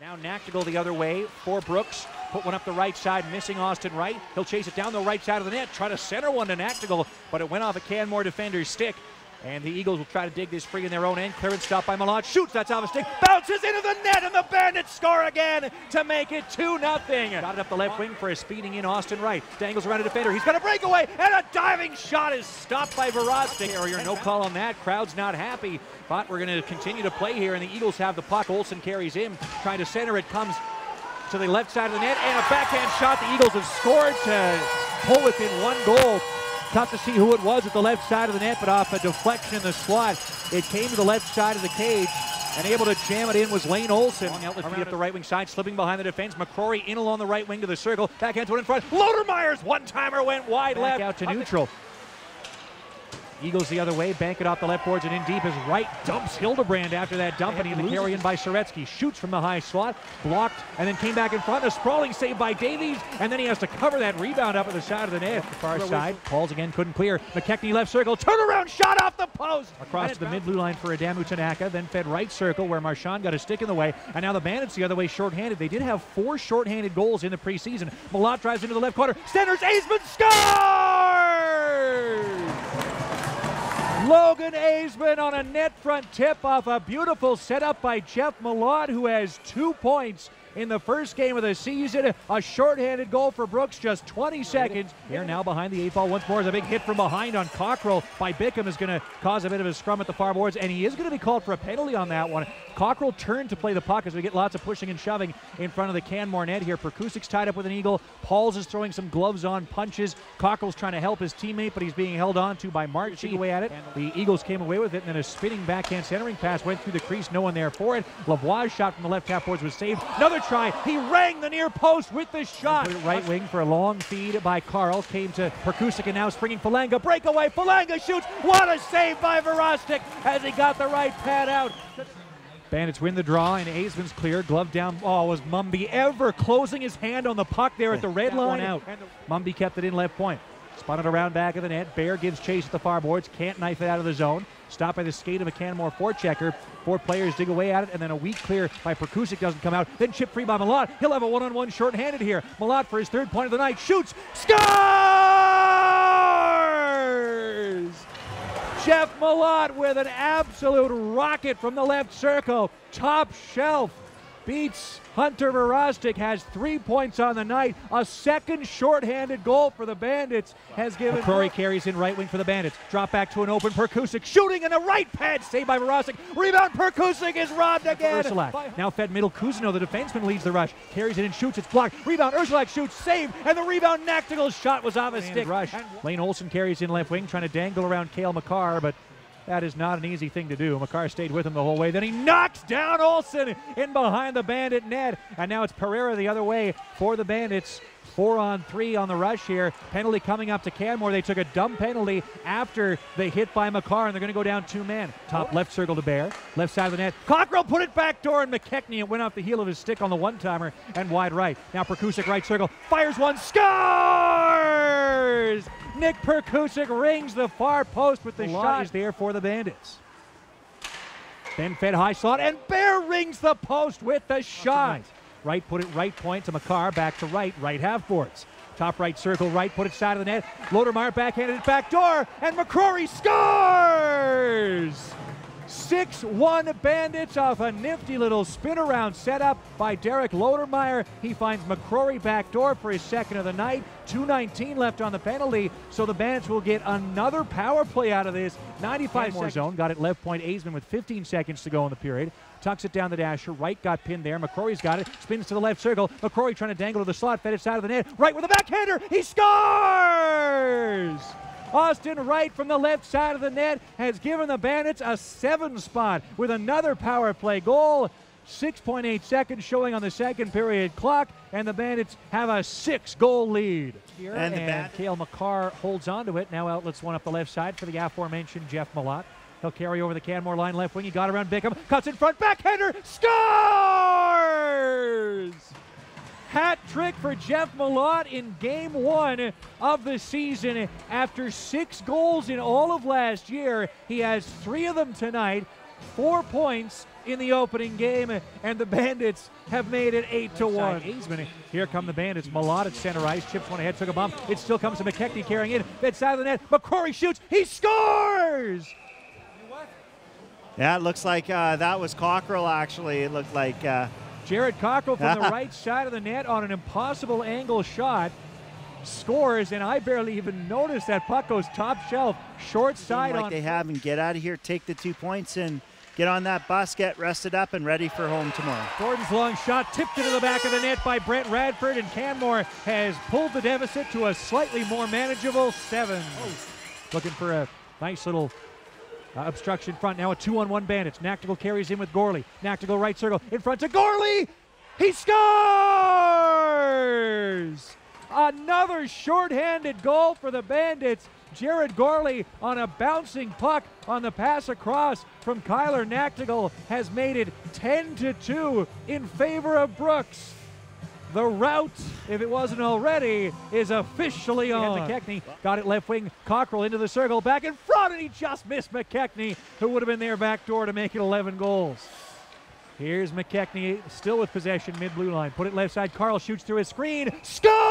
Now Nactigal the other way for Brooks. Put one up the right side, missing Austin Wright. He'll chase it down the right side of the net, try to center one to Nactigal, but it went off a Canmore defender's stick. And the Eagles will try to dig this free in their own end. Clearance stop by Milan. Shoots, that's a stick. Bounces into the net, and the Bandits score again to make it 2 0. Got it up the left wing for a speeding in Austin Wright. Dangles around a defender. He's got a breakaway, and a diving shot is stopped by Verostic. Carrier, no call on that. Crowd's not happy. But we're going to continue to play here, and the Eagles have the puck. Olsen carries in, trying to center it. Comes to the left side of the net, and a backhand shot. The Eagles have scored to pull within one goal. Tough to see who it was at the left side of the net, but off a deflection in the slot, it came to the left side of the cage. And able to jam it in was Lane Olson. Long outlet feed up the right wing side, slipping behind the defense. McCrory in along the right wing to the circle. Backhand to it in front. Lodermeyer's one timer went wide Back left. out to neutral. Eagles the other way, bank it off the left boards and in deep as right. dumps Hildebrand after that dump, and he the carry in by Soretsky. Shoots from the high slot, blocked, and then came back in front. A sprawling save by Davies, and then he has to cover that rebound up at the side of the net. The far side, Pauls again couldn't clear. McKechnie left circle, turnaround shot off the post. Across the mid blue line for Adamu Tanaka, then fed right circle where Marchand got a stick in the way, and now the Bandits the other way shorthanded. They did have four shorthanded goals in the preseason. Malott drives into the left corner, centers, Aisman scores! Logan Aisman on a net front tip off a beautiful setup by Jeff Malott, who has two points in the first game of the season. A shorthanded goal for Brooks, just 20 seconds. Here now behind the eight ball once more is a big hit from behind on Cockrell by Bickham is going to cause a bit of a scrum at the far boards, and he is going to be called for a penalty on that one. Cockrell turned to play the puck as we get lots of pushing and shoving in front of the Canmore net here. Perkusic's tied up with an eagle. Pauls is throwing some gloves on punches. Cockrell's trying to help his teammate, but he's being held on to by Marchie. Away at it. The Eagles came away with it, and then a spinning backhand centering pass went through the crease. No one there for it. Lavoie's shot from the left half boards was saved. Another try. He rang the near post with the shot. Right wing for a long feed by Carl. Came to Perkusic and now springing Falanga. Breakaway. Falanga shoots. What a save by Verostic as he got the right pad out. Bandits win the draw, and Aisman's clear. Glove down. Oh, was Mumby ever closing his hand on the puck there at the red line? out. Mumby kept it in left point. Spun it around back of the net. Bear gives chase at the far boards. Can't knife it out of the zone. Stopped by the skate of a Canmore forechecker. Four players dig away at it, and then a weak clear by Perkusic doesn't come out. Then chip free by Malott. He'll have a one-on-one short-handed here. Malott for his third point of the night. Shoots. Scores! Jeff Malott with an absolute rocket from the left circle. Top shelf. Beats Hunter Verostic has three points on the night. A second shorthanded goal for the Bandits has given. McCrory carries in right wing for the Bandits. Drop back to an open Perkusic. Shooting in the right pad. Saved by Verostic. Rebound. Perkusic is robbed again. Ursulak. Now fed middle. Kuzino, the defenseman, leads the rush. Carries it and shoots. It's blocked. Rebound. Ursulak shoots. Save. And the rebound. Nactigal's shot was off a stick. Rush. Lane Olsen carries in left wing, trying to dangle around Cale Makar, but that is not an easy thing to do. Makar stayed with him the whole way. Then he knocks down Olsen in behind the Bandit net. And now it's Pereira the other way for the Bandits. Four on three on the rush here. Penalty coming up to Canmore. They took a dumb penalty after they hit by Makar, and they're going to go down two men. Top left circle to Bear. Left side of the net. Cockrell put it back door, and McKechnie. It went off the heel of his stick on the one timer and wide right. Now Perkusic right circle. Fires one. Scores! Nick Perkusic rings the far post with the shot. is there for the Bandits. Then fed high slot, and Bear rings the post with the shot. Right, put it right point to Makar, back to right, right half boards. Top right circle, right, put it side of the net. Lodermeyer backhanded it back door, and McCrory scores! 6 1 Bandits off a nifty little spin around setup by Derek Lodermeyer. He finds McCrory back door for his second of the night. 2.19 left on the penalty, so the Bandits will get another power play out of this. 95 more zone, got it left point. Aisman with 15 seconds to go in the period. Tucks it down the dasher. Right got pinned there. McCrory's got it. Spins to the left circle. McCrory trying to dangle to the slot. Fed it side of the net. Right with a backhander. He scores! Austin Wright from the left side of the net has given the Bandits a seven spot with another power play goal. 6.8 seconds showing on the second period clock, and the Bandits have a six goal lead. Here, and, and Cale Makar holds on to it. Now outlets one up the left side for the aforementioned Jeff Malott. He'll carry over the Canmore line left wing. He got around Bickham. Cuts in front. Backhander. Scores! Hat trick for Jeff Malott in game one of the season. After six goals in all of last year, he has three of them tonight. four points in the opening game, and the Bandits have made it eight to one. Aisman, here come the Bandits. Malott at center ice, chips one ahead, took a bump. It still comes to McKechnie carrying in, Bed side of the net. McCrory shoots, he scores. Yeah, it looks like uh, that was Cockrell. Actually, it looked like. Uh, Jared Cockrell from the right side of the net on an impossible angle shot scores, and I barely even noticed that puck goes top shelf, short side like on. they have, and get out of here, take the two points, and get on that bus, get rested up, and ready for home tomorrow. Gordon's long shot tipped into the back of the net by Brent Radford, and Canmore has pulled the deficit to a slightly more manageable seven. Oh. Looking for a nice little uh, obstruction front. Now a two on one Bandits. Nactigal carries in with Gorley. Nactigal right circle in front to Gorley. He scores! Another shorthanded goal for the Bandits. Jared Gorley on a bouncing puck on the pass across from Kyler Nactigal has made it 10 to 2 in favor of Brooks. The route, if it wasn't already, is officially on. And McKechnie got it left wing. Cockrell into the circle, back in front, and he just missed McKechnie, who would have been there back door to make it 11 goals. Here's McKechnie, still with possession, mid blue line. Put it left side. Carl shoots through his screen. Scores!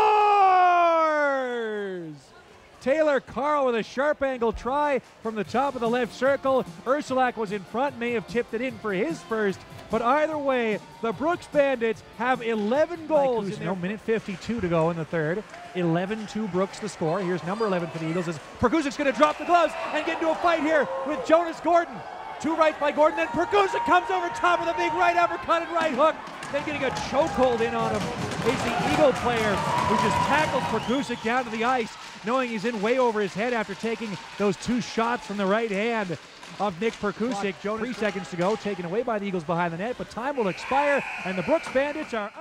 Taylor Carl with a sharp angle try from the top of the left circle. Ursulak was in front, may have tipped it in for his first. But either way, the Brooks Bandits have 11 goals. In no minute 52 to go in the third. 11-2 Brooks the score. Here's number 11 for the Eagles as Perkusic's going to drop the gloves and get into a fight here with Jonas Gordon. Two rights by Gordon, then Perkusic comes over top of the big right uppercut and right hook. Then getting a chokehold in on him is the Eagle player who just tackles Perkusic down to the ice, knowing he's in way over his head after taking those two shots from the right hand of Nick Perkusic. Three seconds to go, taken away by the Eagles behind the net, but time will expire, and the Brooks Bandits are.